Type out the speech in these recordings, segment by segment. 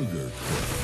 Sugar Crush.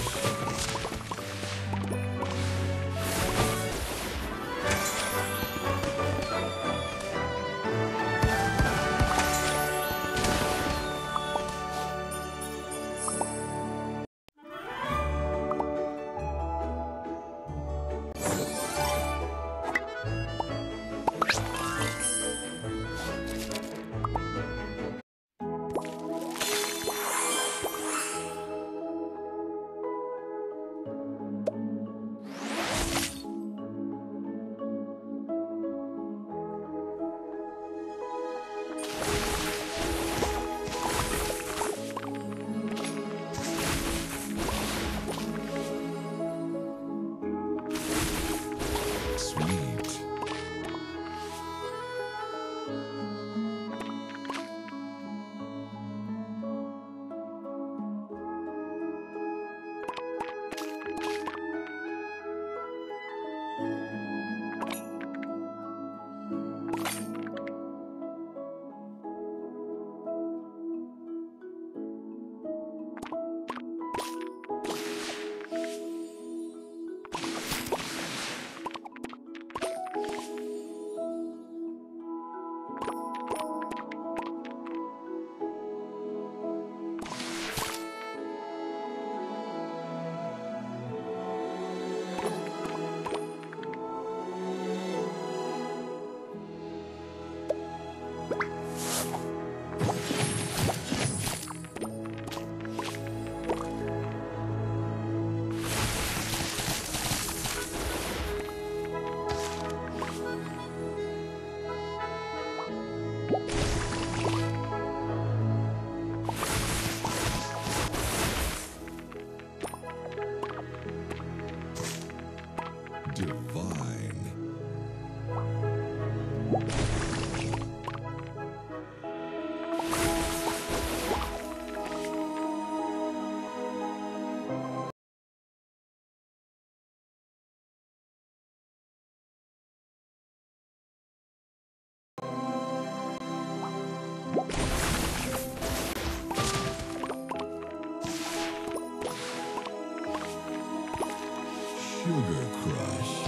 Sugar Crush.